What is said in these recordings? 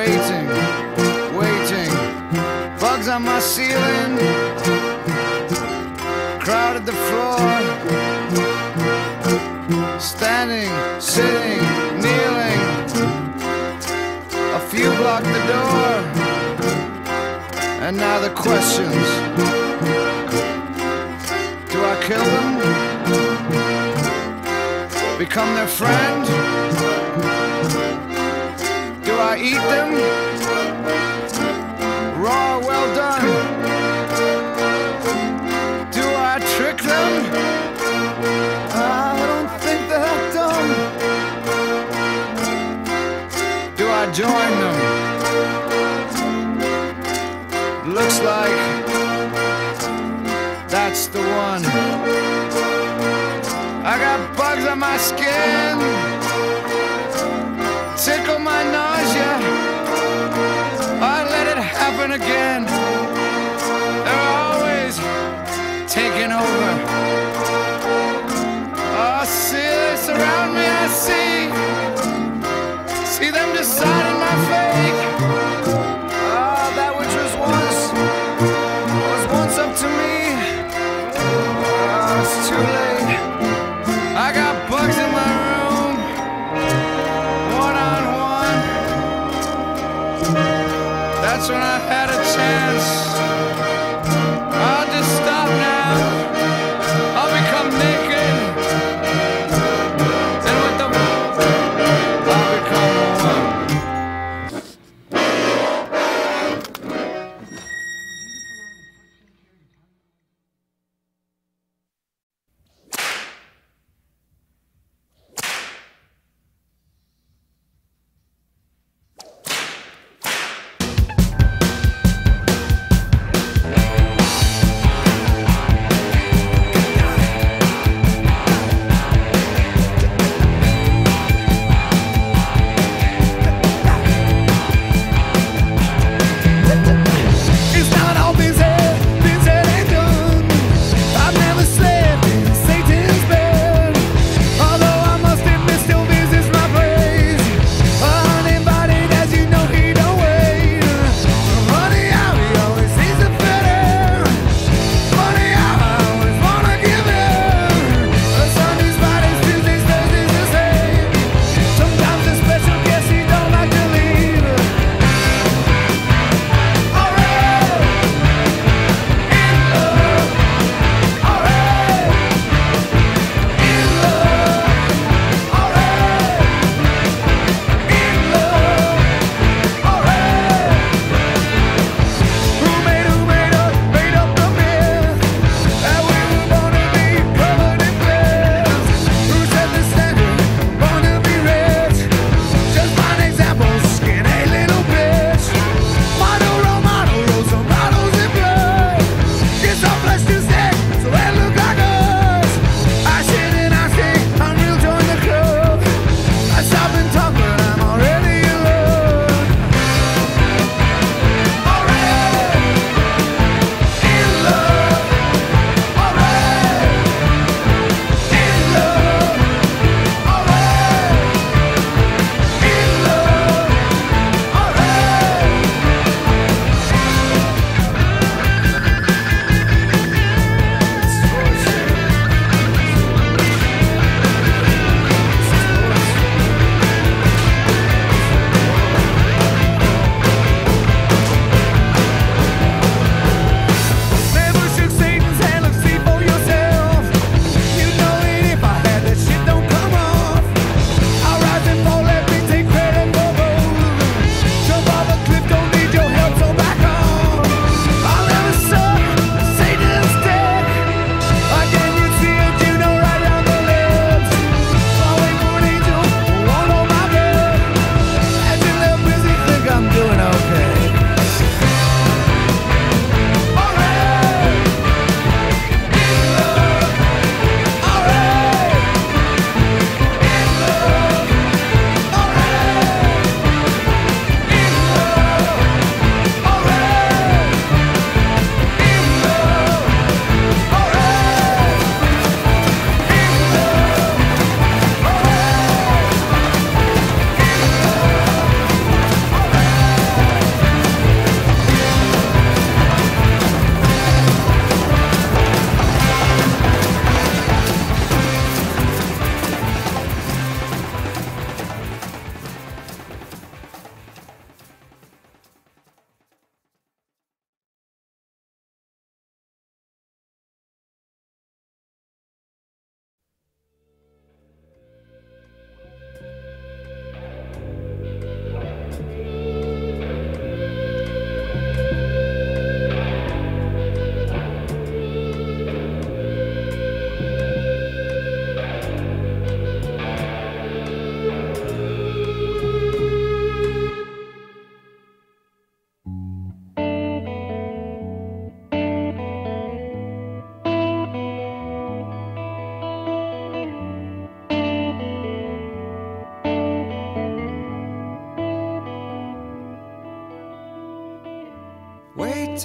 Waiting, waiting. Bugs on my ceiling, crowded the floor. Standing, sitting, kneeling. A few block the door. And now the questions. Do I kill them? Become their friend? Eat them? Raw, well done. Do I trick them? I don't think they're dumb. Do I join them? Looks like that's the one. I got bugs on my skin, tickle my nausea. I let it happen again. They're always taking over. When I had a chance.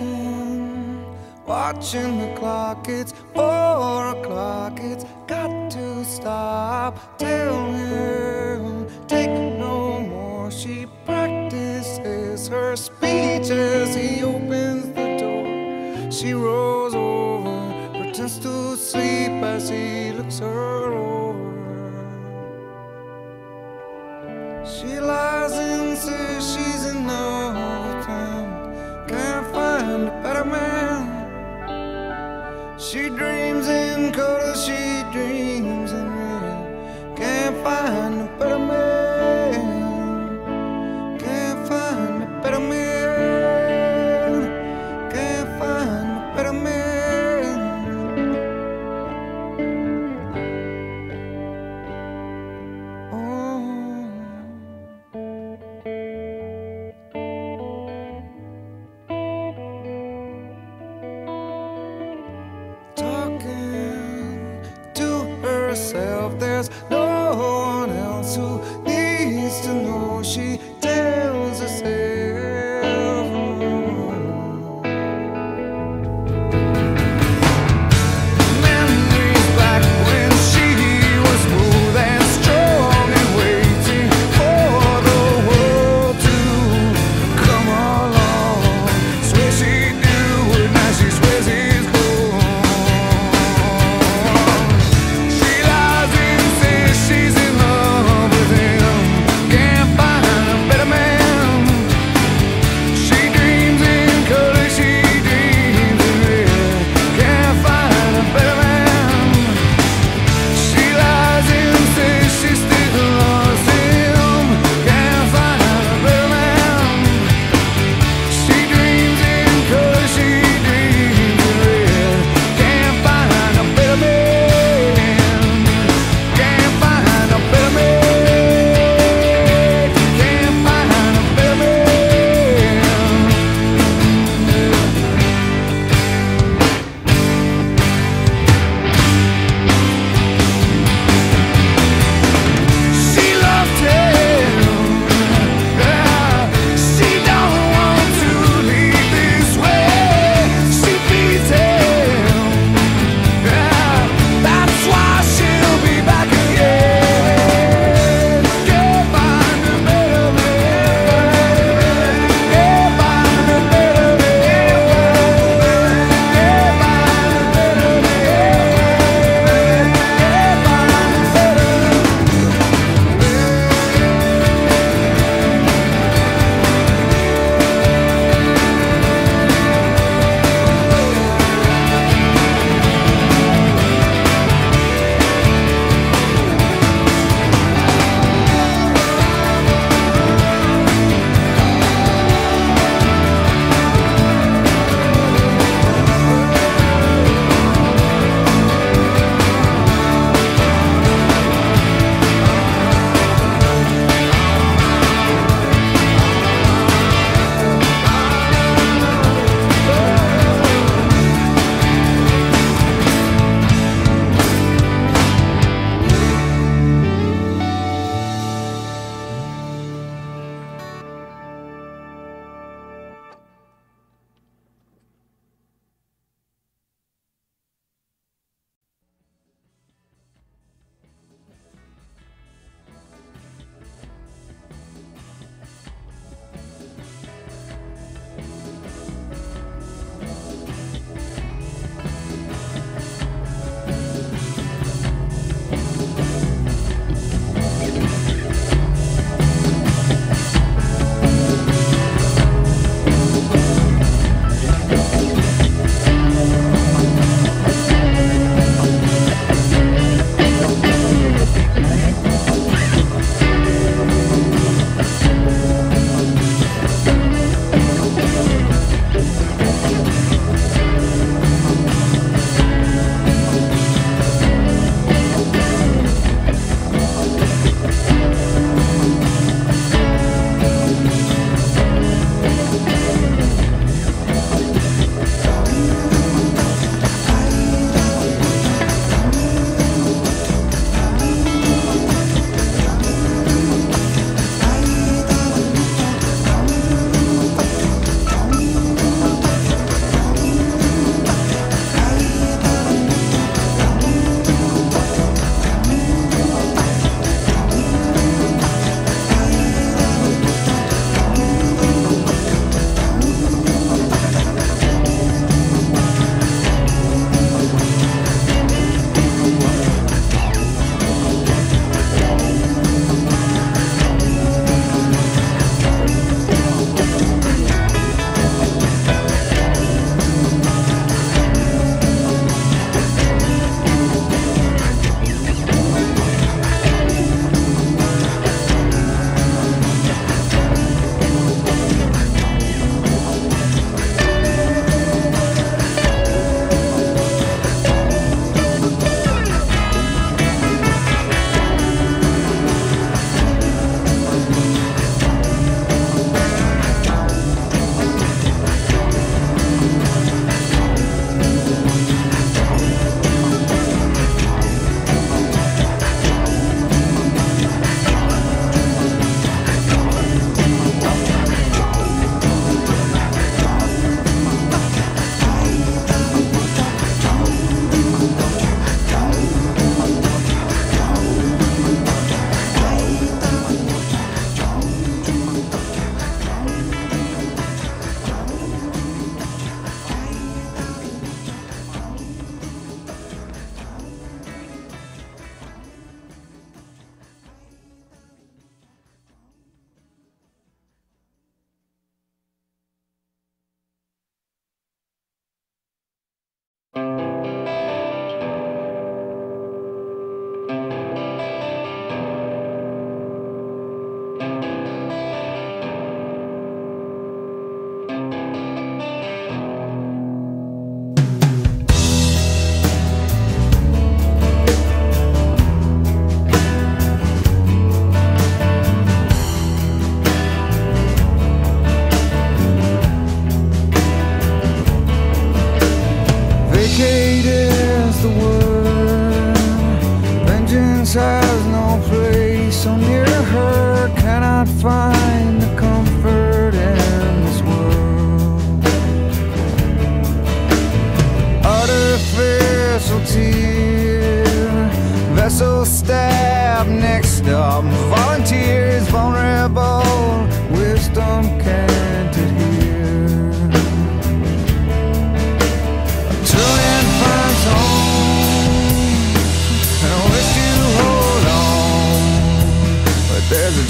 Waiting, watching the clock. It's four o'clock. It's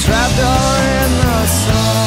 trapdoor in the sun.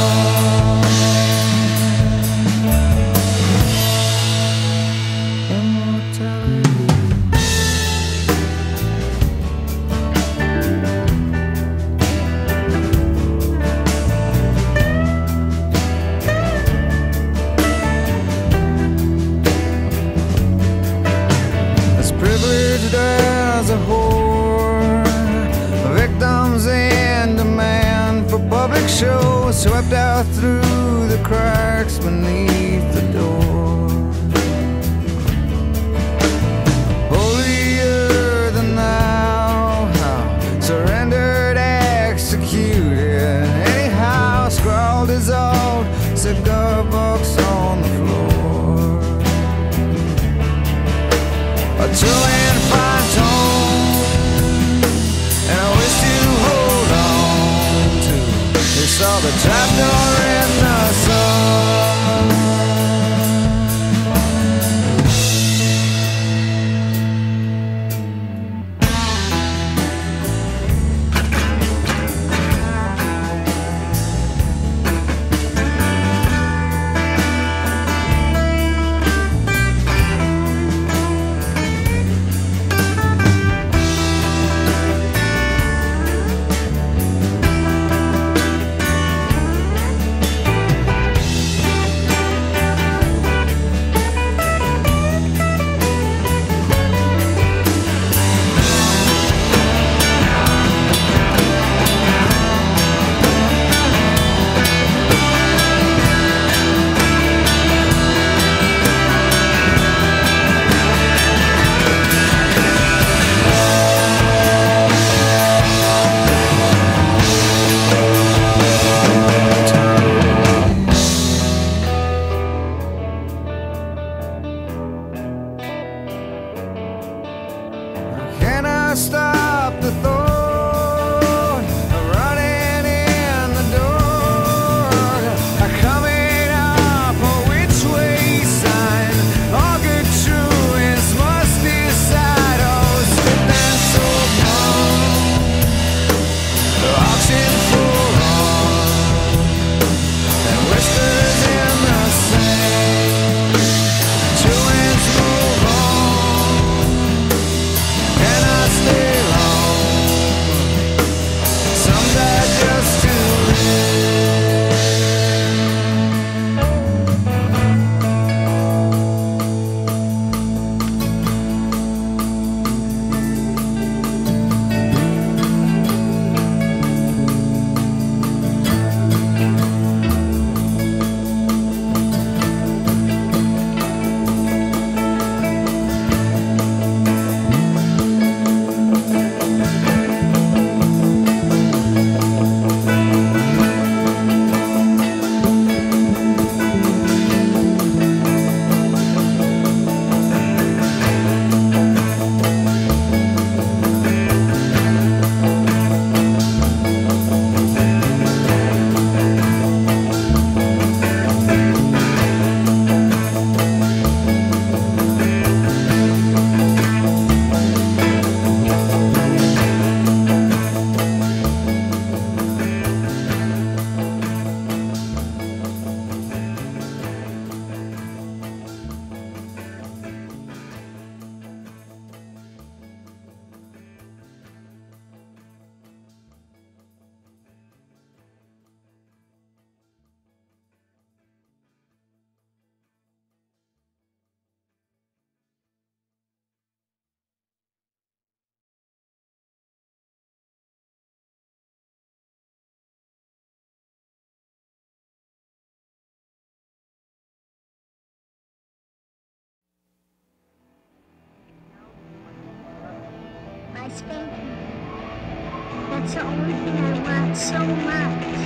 So much.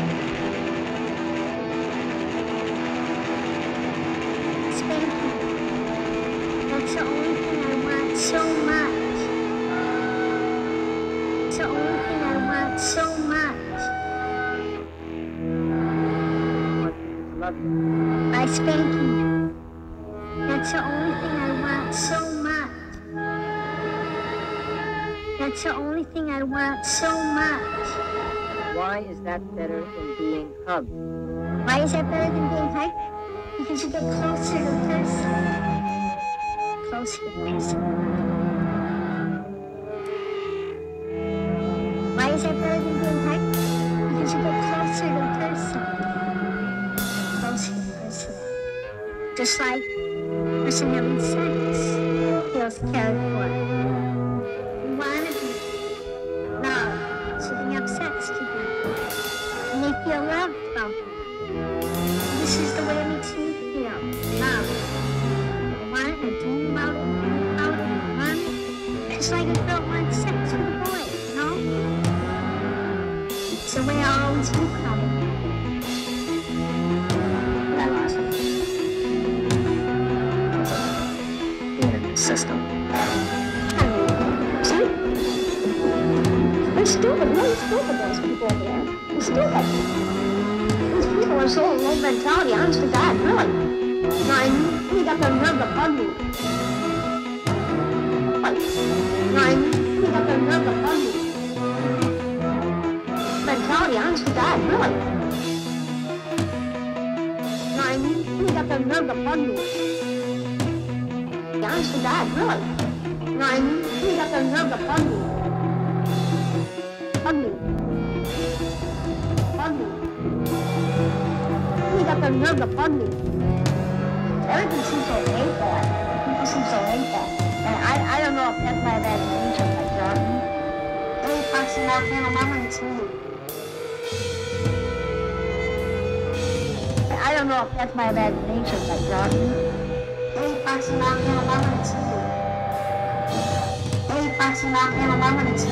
Spanking. That's the only thing I want so much. It's the only thing I want so much. My spanking. That's the only thing I want so much. That's the only thing I want so much. Why is that better than being hugged? Why is that better than being hugged? Because you get closer to the person. Closer to the person. Why is that better than being hugged? Because you get closer to the person. Closer to the person. Just like person having sex Fancy man in a moment and tea.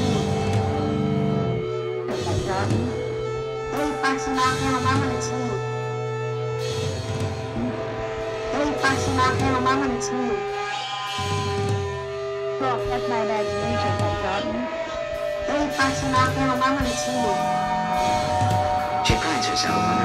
Three fancy man in a moment and tea. Three fancy man in a moment and tea. Look at my imagination, my garden. Three fancy man in a moment and tea. 去看一下我们。